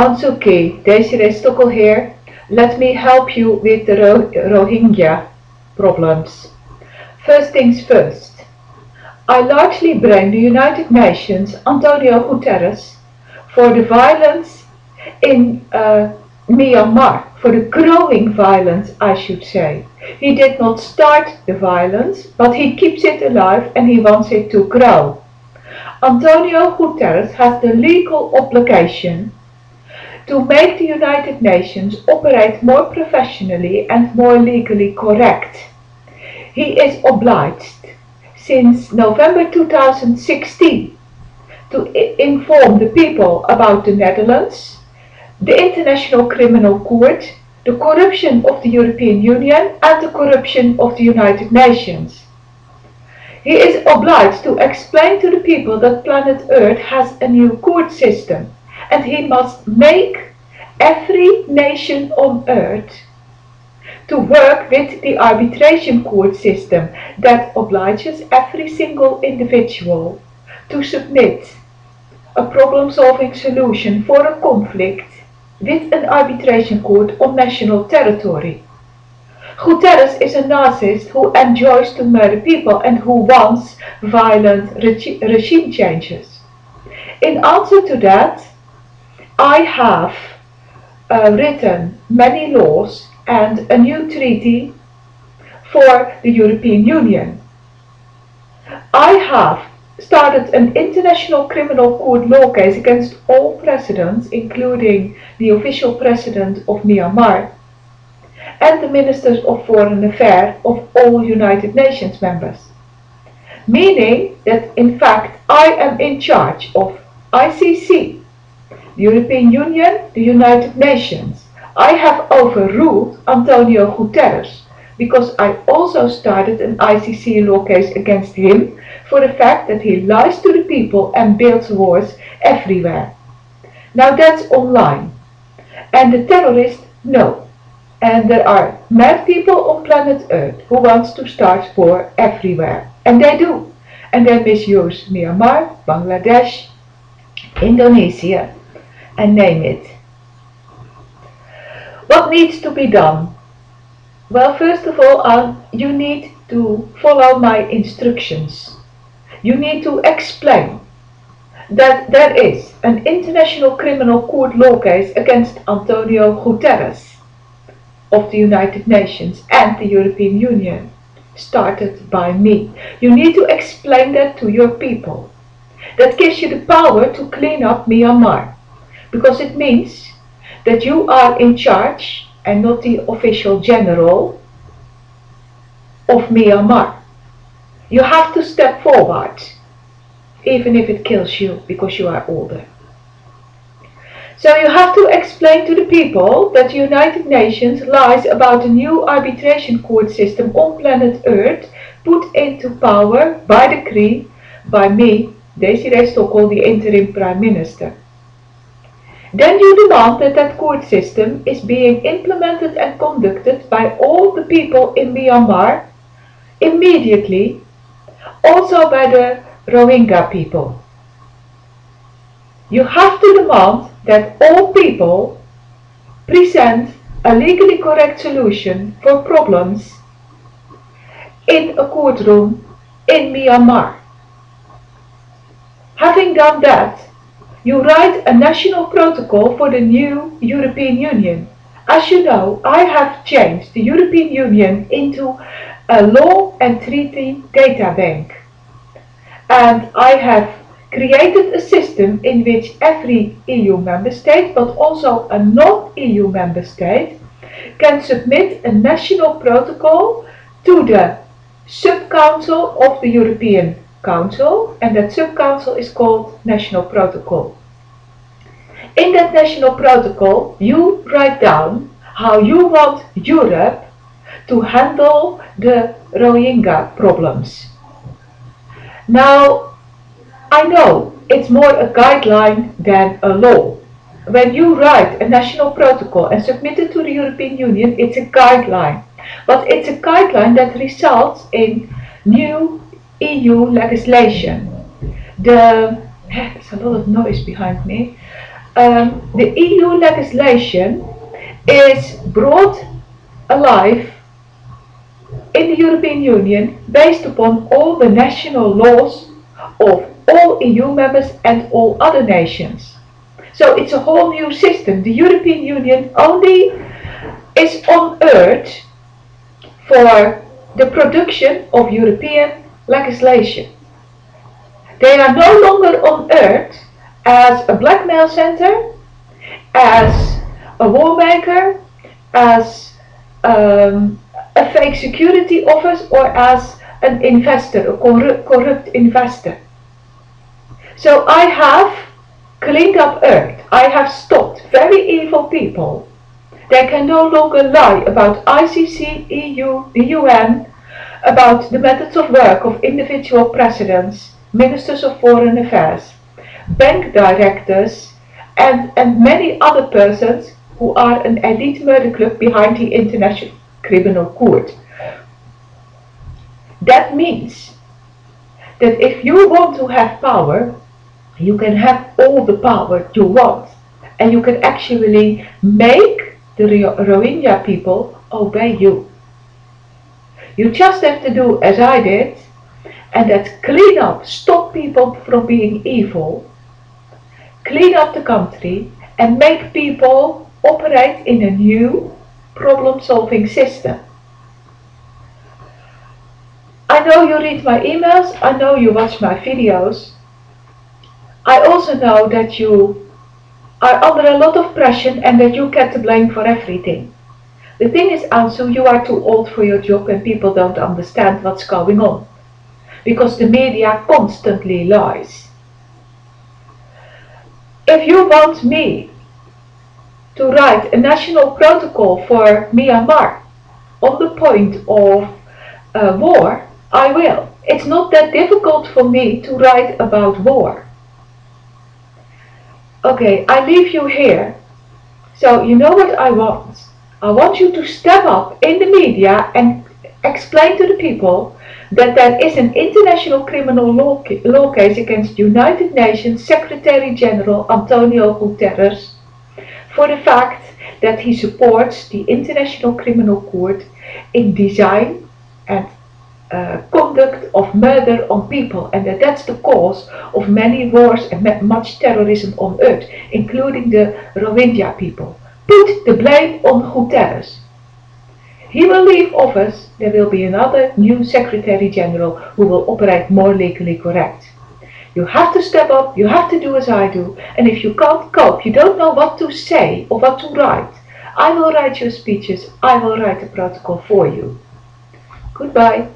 Aung San Suu Kyi, Desiree Stokkel here. Let me help you with the Ro Rohingya problems. First things first. I largely blame the United Nations, Antonio Guterres, for the violence in uh, Myanmar, for the growing violence, I should say. He did not start the violence, but he keeps it alive and he wants it to grow. Antonio Guterres has the legal obligation to make the United Nations operate more professionally and more legally correct. He is obliged since November 2016 to inform the people about the Netherlands, the International Criminal Court, the corruption of the European Union and the corruption of the United Nations. He is obliged to explain to the people that planet Earth has a new court system and he must make every nation on Earth to work with the arbitration court system that obliges every single individual to submit a problem-solving solution for a conflict with an arbitration court on national territory. Guterres is a narcissist who enjoys to murder people and who wants violent regi regime changes. In answer to that, I have uh, written many laws and a new treaty for the European Union. I have started an international criminal court law case against all presidents, including the official president of Myanmar, and the ministers of foreign affairs of all United Nations members. Meaning that in fact I am in charge of ICC, European Union, the United Nations. I have overruled Antonio Guterres because I also started an ICC law case against him for the fact that he lies to the people and builds wars everywhere. Now that's online. And the terrorists know and there are mad people on planet Earth who wants to start war everywhere. And they do. And they misuse Myanmar, Bangladesh, Indonesia, and name it. What needs to be done? Well, first of all, uh, you need to follow my instructions. You need to explain that there is an international criminal court law case against Antonio Guterres of the United Nations and the European Union, started by me. You need to explain that to your people. That gives you the power to clean up Myanmar, because it means that you are in charge and not the official general of Myanmar. You have to step forward, even if it kills you because you are older. So you have to explain to the people that the United Nations lies about a new arbitration court system on planet Earth put into power by decree by me, Desiree Stokkel, the interim Prime Minister. Then you demand that that court system is being implemented and conducted by all the people in Myanmar immediately, also by the Rohingya people. You have to demand that all people present a legally correct solution for problems in a courtroom in Myanmar. Having done that, you write a national protocol for the new European Union. As you know, I have changed the European Union into a law and treaty data bank. And I have created a system in which every EU member state, but also a non-EU member state, can submit a national protocol to the sub-council of the European Council, and that sub-council is called National Protocol. In that national protocol, you write down how you want Europe to handle the Rohingya problems. Now, I know it's more a guideline than a law. When you write a national protocol and submit it to the European Union, it's a guideline. But it's a guideline that results in new EU legislation. The, there's a lot of noise behind me. Um, the EU legislation is brought alive in the European Union based upon all the national laws of all EU members and all other nations. So it's a whole new system. The European Union only is on earth for the production of European legislation. They are no longer on earth as a blackmail center, as a war maker, as um, a fake security office, or as an investor, a corrupt, corrupt investor. So I have cleaned up earth. I have stopped very evil people. They can no longer lie about ICC, EU, the UN, about the methods of work of individual presidents, ministers of foreign affairs, bank directors, and, and many other persons who are an elite murder club behind the International Criminal Court. That means that if you want to have power, you can have all the power you want. And you can actually make the Rohingya people obey you. You just have to do as I did, and that's clean up, stop people from being evil, clean up the country, and make people operate in a new problem solving system. I know you read my emails, I know you watch my videos. I also know that you are under a lot of pressure and that you get the blame for everything. The thing is also you are too old for your job and people don't understand what's going on. Because the media constantly lies. If you want me to write a national protocol for Myanmar on the point of uh, war, I will. It's not that difficult for me to write about war. Okay, I leave you here. So you know what I want. I want you to step up in the media and explain to the people that there is an international criminal law, law case against United Nations Secretary General Antonio Guterres for the fact that he supports the International Criminal Court in design and uh, conduct of murder on people and that that's the cause of many wars and much terrorism on earth, including the Rohingya people. Put the blame on Guterres. He will leave office, there will be another new Secretary General who will operate more legally correct. You have to step up, you have to do as I do, and if you can't cope, you don't know what to say or what to write, I will write your speeches, I will write the protocol for you. Goodbye.